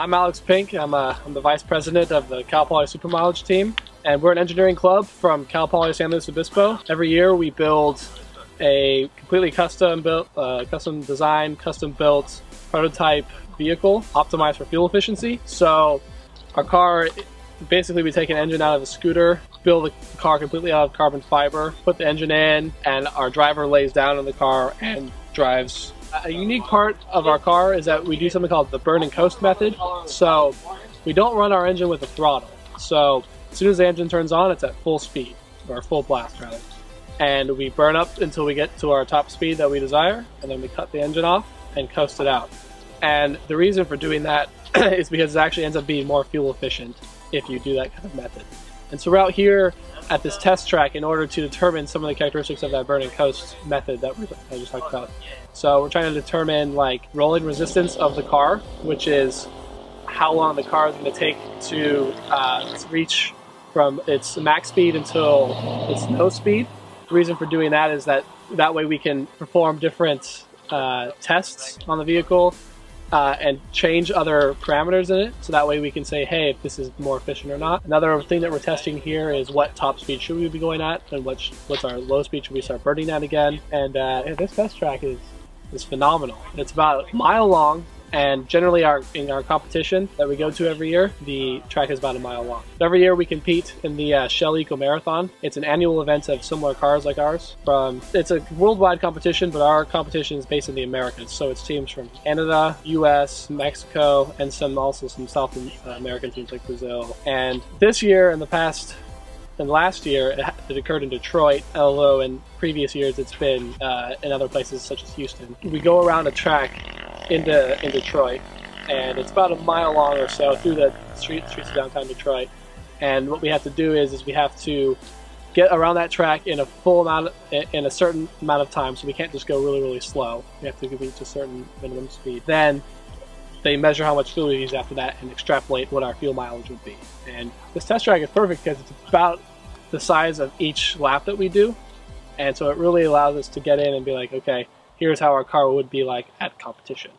I'm Alex Pink. I'm, uh, I'm the vice president of the Cal Poly SuperMileage team, and we're an engineering club from Cal Poly San Luis Obispo. Every year we build a completely custom built, uh, custom designed, custom built prototype vehicle optimized for fuel efficiency. So our car, basically we take an engine out of a scooter, build the car completely out of carbon fiber, put the engine in, and our driver lays down in the car and drives a unique part of our car is that we do something called the burn and coast method. So we don't run our engine with a throttle. So as soon as the engine turns on, it's at full speed, or full blast rather. And we burn up until we get to our top speed that we desire, and then we cut the engine off and coast it out. And the reason for doing that is because it actually ends up being more fuel efficient if you do that kind of method. And so we're out here at this test track in order to determine some of the characteristics of that burn and coast method that I just talked about. So we're trying to determine like rolling resistance of the car, which is how long the car is going to take to uh, reach from its max speed until its no speed. The reason for doing that is that that way we can perform different uh, tests on the vehicle uh, and change other parameters in it. So that way we can say, hey, if this is more efficient or not. Another thing that we're testing here is what top speed should we be going at and what what's our low speed should we start burning at again. And uh, this test track is, is phenomenal. It's about a mile long and generally, our in our competition that we go to every year, the track is about a mile long. Every year, we compete in the uh, Shell Eco Marathon. It's an annual event of similar cars like ours. From it's a worldwide competition, but our competition is based in the Americas. So it's teams from Canada, U.S., Mexico, and some also some South American teams like Brazil. And this year, in the past and last year it, it, occurred in Detroit, although in previous years it's been uh, in other places such as Houston. We go around a track into in Detroit, and it's about a mile long or so through the street, streets of downtown Detroit. And what we have to do is, is we have to get around that track in a full amount, of, in a certain amount of time. So we can't just go really, really slow. We have to reach a certain minimum speed. Then they measure how much fuel we use after that and extrapolate what our fuel mileage would be. And this test track is perfect because it's about the size of each lap that we do. And so it really allows us to get in and be like, okay, here's how our car would be like at competition.